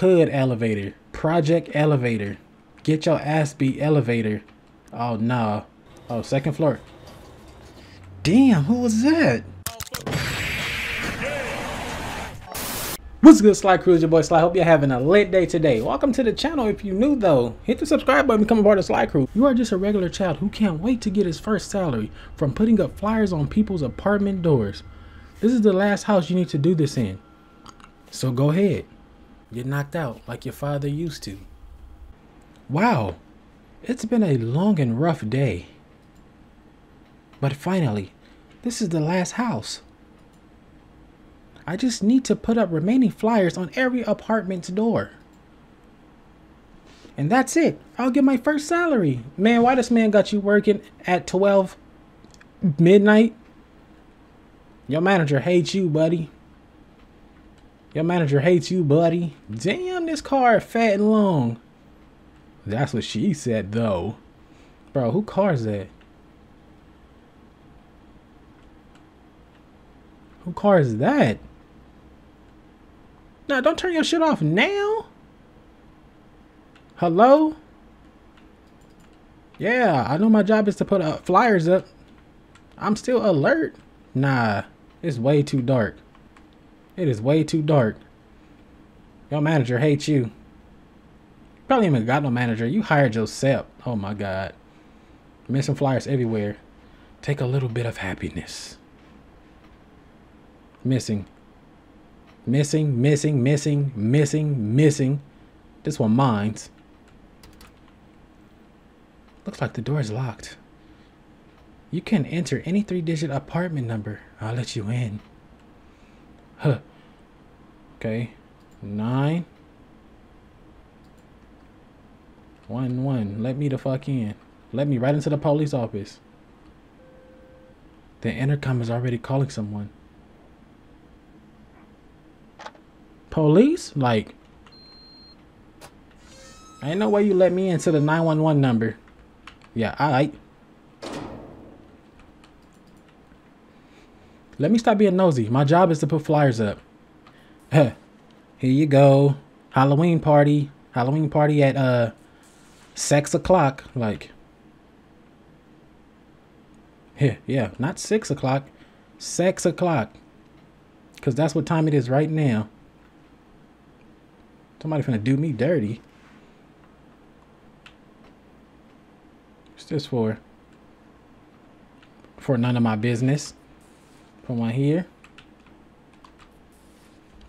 Hood elevator. Project elevator. Get your ass beat elevator. Oh, nah. Oh, second floor. Damn, who was that? What's good, Sly Crew? It's your boy Sly. Hope you're having a lit day today. Welcome to the channel. If you're new, though, hit the subscribe button become a part of Sly Crew. You are just a regular child who can't wait to get his first salary from putting up flyers on people's apartment doors. This is the last house you need to do this in. So go ahead. Get knocked out like your father used to. Wow, it's been a long and rough day. But finally, this is the last house. I just need to put up remaining flyers on every apartment's door. And that's it. I'll get my first salary. Man, why this man got you working at 12 midnight? Your manager hates you, buddy. Your manager hates you, buddy. Damn, this car fat and long. That's what she said, though. Bro, who car is that? Who car is that? Now, don't turn your shit off now. Hello? Yeah, I know my job is to put uh, flyers up. I'm still alert. Nah, it's way too dark. It is way too dark. Your manager hates you. Probably even got no manager. You hired yourself. Oh my god. Missing flyers everywhere. Take a little bit of happiness. Missing. Missing, missing, missing, missing, missing. This one mine's. Looks like the door is locked. You can enter any three-digit apartment number. I'll let you in. Huh. Okay. Nine. One, one. Let me the fuck in. Let me right into the police office. The intercom is already calling someone. Police? Like, ain't no way you let me into the 911 number. Yeah, alright. Let me stop being nosy. My job is to put flyers up. Here you go. Halloween party. Halloween party at uh six o'clock. Like here, yeah, not six o'clock. Six o'clock. Cause that's what time it is right now. Somebody finna do me dirty. What's this for? For none of my business. Put one here.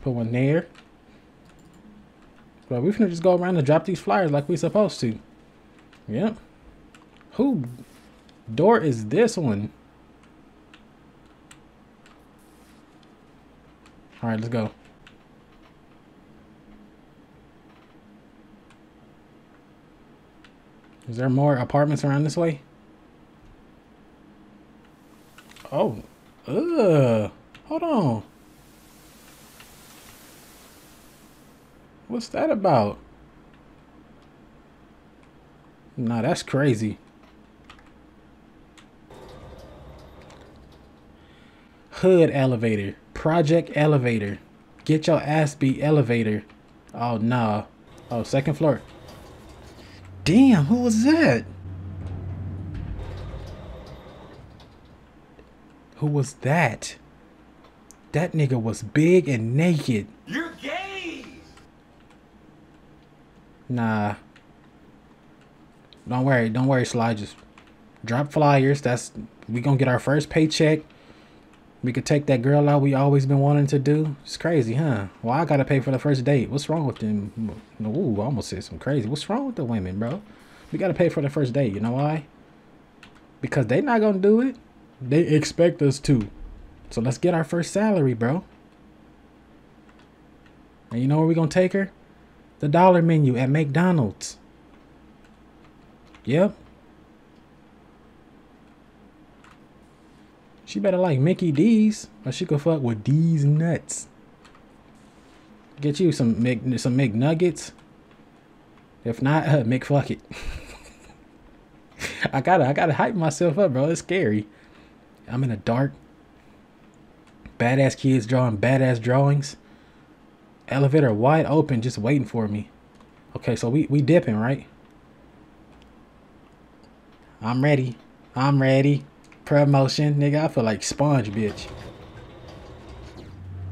Put one there. But we finna just go around and drop these flyers like we're supposed to. Yep. Who door is this one? All right, let's go. Is there more apartments around this way? Oh, ugh. Hold on. What's that about? Nah, that's crazy. Hood elevator. Project elevator. Get your ass beat elevator. Oh, nah. Oh, second floor. Damn, who was that? Who was that? That nigga was big and naked. You're Nah. Don't worry, don't worry, Sly. Just drop flyers. That's we gonna get our first paycheck. We could take that girl out we always been wanting to do. It's crazy, huh? Well, I gotta pay for the first date. What's wrong with them? Ooh, I almost said some crazy. What's wrong with the women, bro? We gotta pay for the first date. You know why? Because they not gonna do it. They expect us to. So let's get our first salary, bro. And you know where we gonna take her? The dollar menu at McDonald's. Yep. She better like Mickey D's, or she could fuck with D's nuts. Get you some Mc, some McNuggets. If not, uh, McFuck it. I gotta, I gotta hype myself up, bro. It's scary. I'm in a dark, badass kids drawing badass drawings Elevator wide open, just waiting for me. Okay, so we, we dipping, right? I'm ready. I'm ready. Promotion. Nigga, I feel like sponge, bitch.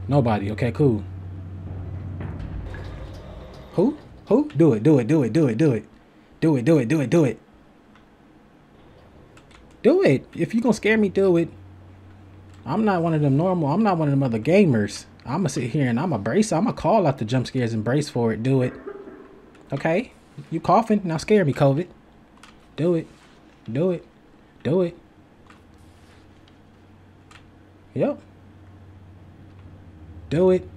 Nobody. Okay, cool. Who? Who? Do it, do it, do it, do it, do it. Do it, do it, do it, do it. Do it. If you gonna scare me, do it. I'm not one of them normal. I'm not one of them other gamers. I'm gonna sit here and I'm gonna brace. I'm gonna call out the jump scares and brace for it. Do it. Okay. You coughing? Now scare me, COVID. Do it. Do it. Do it. Yep. Do it.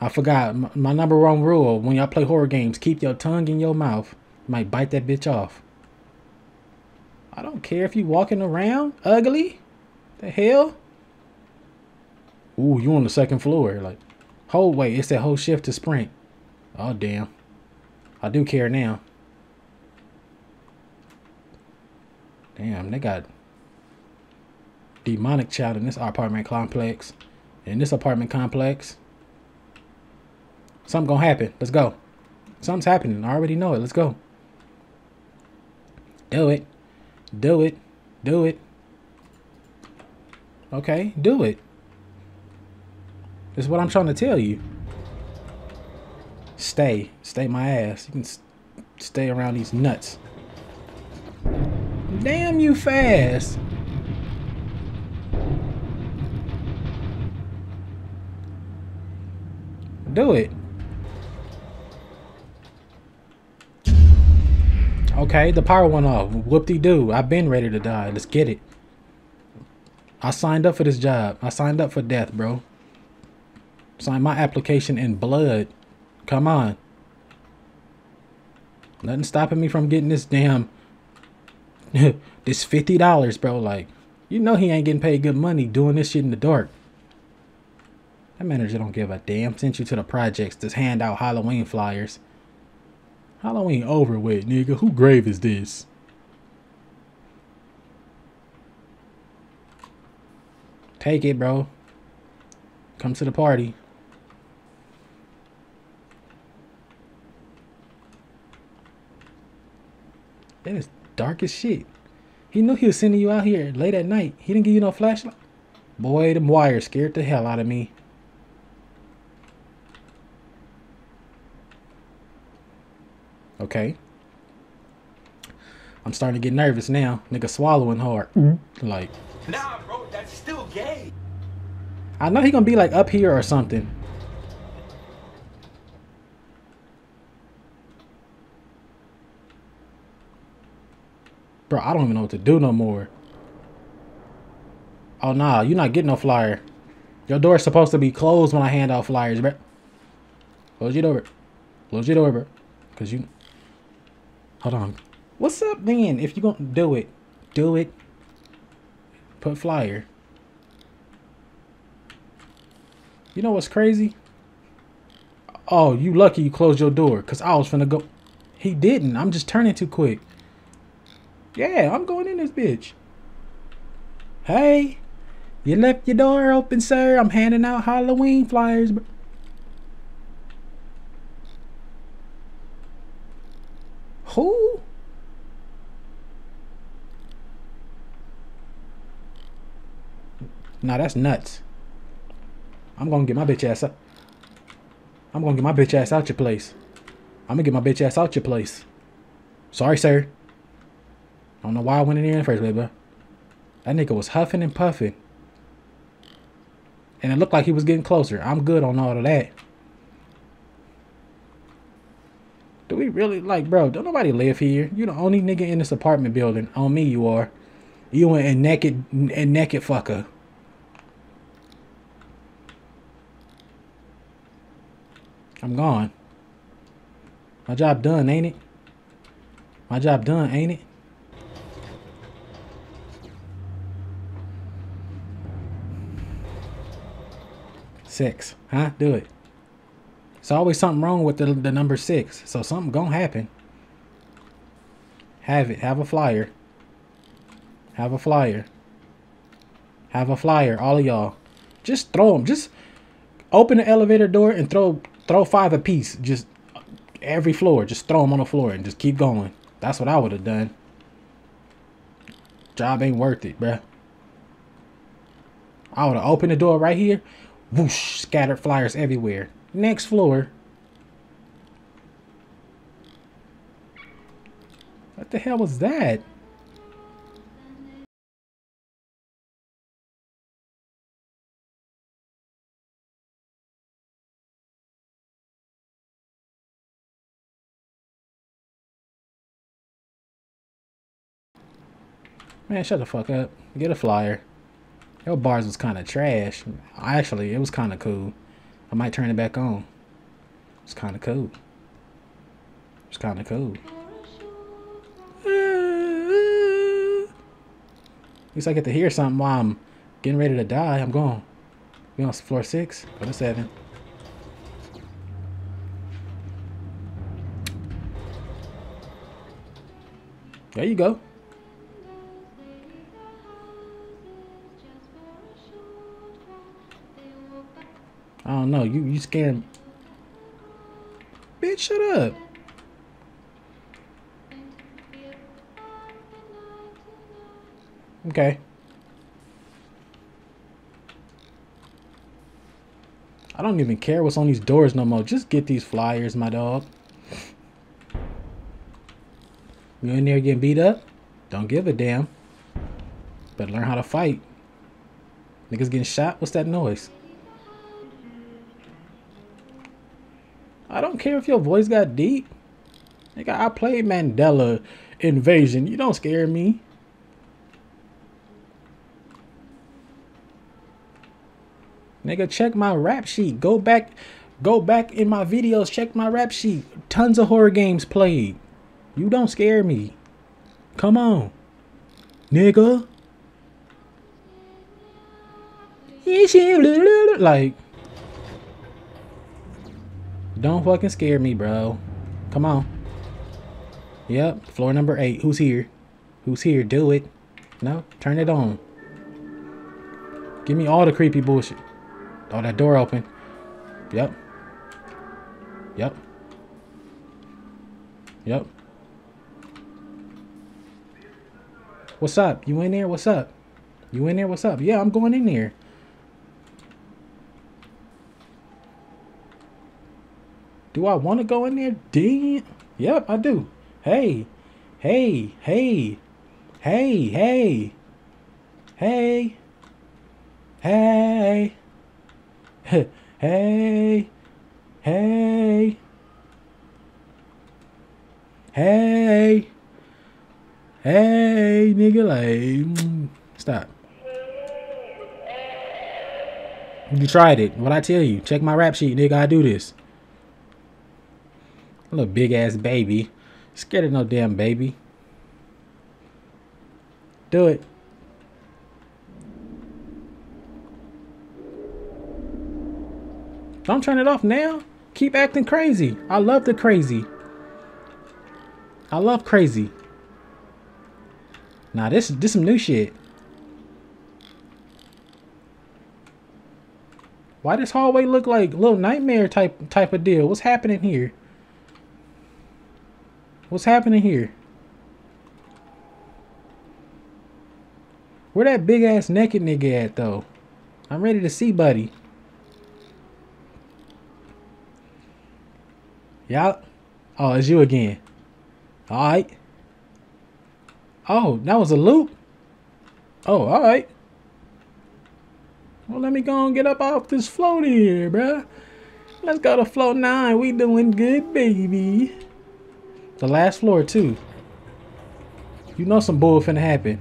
I forgot my, my number one rule when y'all play horror games: keep your tongue in your mouth. You might bite that bitch off. I don't care if you walking around ugly. The hell? Ooh, you on the second floor. Like, whole wait, it's that whole shift to sprint. Oh damn. I do care now. Damn, they got demonic child in this apartment complex. In this apartment complex. Something gonna happen. Let's go. Something's happening. I already know it. Let's go. Do it. Do it. Do it. Okay, do it. This is what I'm trying to tell you. Stay. Stay my ass. You can stay around these nuts. Damn you fast. Do it. Okay, the power went off. Whoop-de-doo. I've been ready to die. Let's get it. I signed up for this job. I signed up for death, bro. Signed my application in blood. Come on. Nothing stopping me from getting this damn... this $50, bro. Like, you know he ain't getting paid good money doing this shit in the dark. That manager don't give a damn. Sent you to the projects to hand out Halloween flyers. Halloween over with, nigga. Who grave is this? Take it, bro. Come to the party. That is dark as shit. He knew he was sending you out here late at night. He didn't give you no flashlight. Boy, them wires scared the hell out of me. Okay. I'm starting to get nervous now. Nigga swallowing hard. Mm -hmm. Like. Nah, bro, that's still gay. I know he gonna be like up here or something. Bro, I don't even know what to do no more. Oh, nah, you're not getting no flyer. Your door's supposed to be closed when I hand out flyers, bro. Close your door. Close your door, bro. Because you... Hold on. What's up, then? If you gonna do it, do it. Put flyer. You know what's crazy? Oh, you lucky you closed your door. Because I was finna go. He didn't. I'm just turning too quick. Yeah, I'm going in this bitch. Hey, you left your door open, sir. I'm handing out Halloween flyers. Who? Nah, that's nuts. I'm gonna get my bitch ass up. I'm gonna get my bitch ass out your place. I'm gonna get my bitch ass out your place. Sorry, sir. I don't know why I went in here in the first place, but that nigga was huffing and puffing. And it looked like he was getting closer. I'm good on all of that. Do we really like, bro? Don't nobody live here. You the only nigga in this apartment building. On me, you are. You and naked and naked fucker. I'm gone. My job done, ain't it? My job done, ain't it? Six, huh? Do it. It's always something wrong with the, the number six. So something gonna happen. Have it. Have a flyer. Have a flyer. Have a flyer. All of y'all. Just throw them. Just open the elevator door and throw throw five a piece, Just every floor. Just throw them on the floor and just keep going. That's what I would have done. Job ain't worth it, bruh. I would have opened the door right here. Whoosh, scattered flyers everywhere. Next floor. What the hell was that? Man, shut the fuck up. Get a flyer. Your bars was kind of trash. Actually, it was kind of cool. I might turn it back on. It's kind of cool. It's kind of cool. At least I get to hear something while I'm getting ready to die. I'm going. We on floor six? To seven. There you go. I don't know. You you scared. Bitch, shut up. Okay. I don't even care what's on these doors no more. Just get these flyers, my dog. You in there getting beat up? Don't give a damn. Better learn how to fight. Niggas getting shot? What's that noise? Care if your voice got deep. Nigga, I played Mandela Invasion. You don't scare me. Nigga, check my rap sheet. Go back, go back in my videos. Check my rap sheet. Tons of horror games played. You don't scare me. Come on, nigga. Like, don't fucking scare me, bro. Come on. Yep, floor number eight. Who's here? Who's here? Do it. No, turn it on. Give me all the creepy bullshit. Oh, that door open. Yep. Yep. Yep. What's up? You in there? What's up? You in there? What's up? Yeah, I'm going in there. Do I want to go in there? Damn. Yep, I do. Hey. Hey. Hey. Hey. Hey. Hey. Hey. hey, hey, hey, hey, hey, nigga, like, mm, stop. You tried it. What I tell you? Check my rap sheet, nigga. I do this. Little big ass baby. Scared of no damn baby. Do it. Don't turn it off now. Keep acting crazy. I love the crazy. I love crazy. Nah, this this some new shit. Why does hallway look like little nightmare type type of deal? What's happening here? What's happening here? Where that big ass naked nigga at though? I'm ready to see buddy. Yeah. Oh, it's you again. Alright. Oh, that was a loop? Oh, alright. Well, let me go and get up off this float here, bruh. Let's go to float 9. We doing good, baby. The last floor, too. You know some bull finna happen.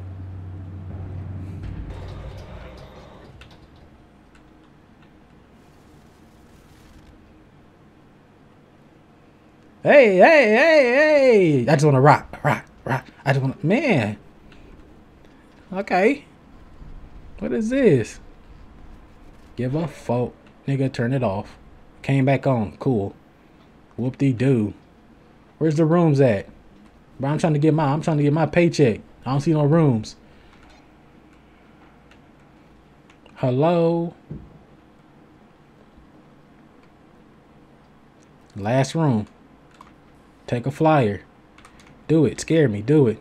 Hey, hey, hey, hey. I just want to rock, rock, rock. I just want to, man. Okay. What is this? Give a fuck. Nigga, turn it off. Came back on. Cool. Whoop-de-doo. Where's the rooms at? But I'm trying to get my I'm trying to get my paycheck. I don't see no rooms. Hello. Last room. Take a flyer. Do it. Scare me. Do it.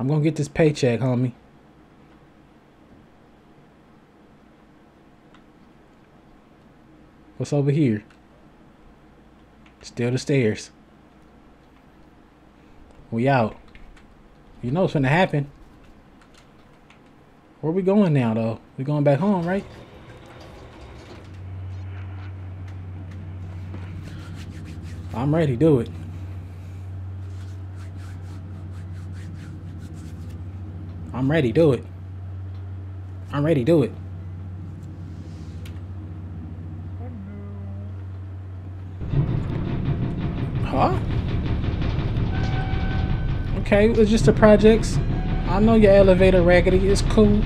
I'm gonna get this paycheck, homie. What's over here? Still the stairs. We out. You know what's gonna happen. Where we going now, though? We going back home, right? I'm ready. Do it. I'm ready. Do it. I'm ready. Do it. Okay, it's just the projects. I know your elevator raggedy. It's cool.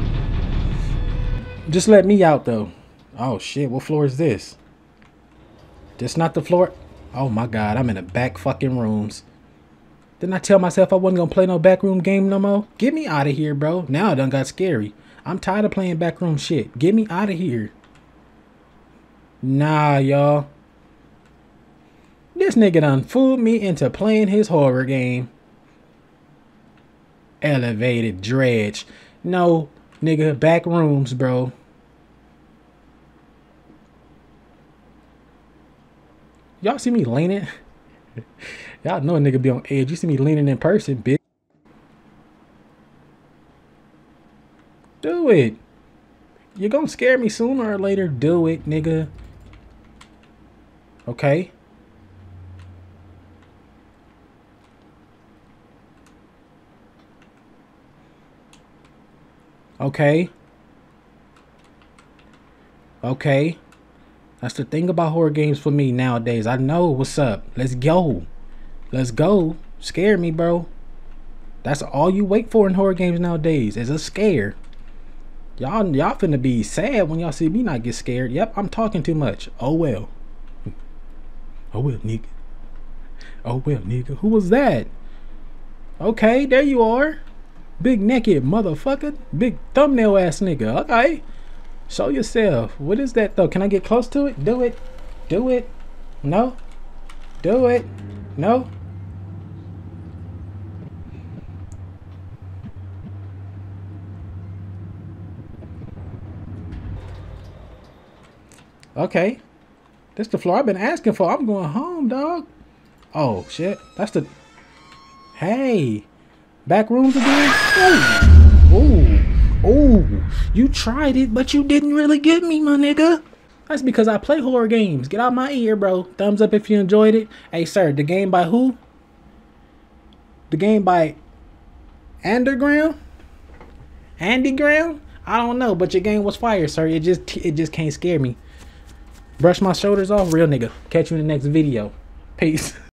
Just let me out though. Oh shit, what floor is this? This not the floor? Oh my god, I'm in the back fucking rooms. Didn't I tell myself I wasn't gonna play no backroom game no more? Get me out of here, bro. Now it done got scary. I'm tired of playing backroom shit. Get me out of here. Nah, y'all. This nigga done fooled me into playing his horror game. Elevated Dread. No, nigga, back rooms, bro. Y'all see me leaning? Y'all know a nigga be on edge. You see me leaning in person, bitch. Do it. You're gonna scare me sooner or later. Do it, nigga. Okay. Okay. Okay. That's the thing about horror games for me nowadays. I know what's up. Let's go. Let's go. Scare me, bro. That's all you wait for in horror games nowadays is a scare. Y'all y'all finna be sad when y'all see me not get scared. Yep, I'm talking too much. Oh well. Hmm. Oh well, nigga. Oh well, nigga. Who was that? Okay, there you are. Big naked motherfucker. Big thumbnail ass nigga. Okay. Show yourself. What is that though? Can I get close to it? Do it. Do it. No. Do it. No. Okay. This the floor I've been asking for. I'm going home, dog. Oh, shit. That's the... Hey. Back rooms again? Ooh. Ooh. Ooh. You tried it, but you didn't really get me, my nigga. That's because I play horror games. Get out my ear, bro. Thumbs up if you enjoyed it. Hey, sir, the game by who? The game by Underground? Andy Ground? I don't know, but your game was fire, sir. It just it just can't scare me. Brush my shoulders off, real nigga. Catch you in the next video. Peace.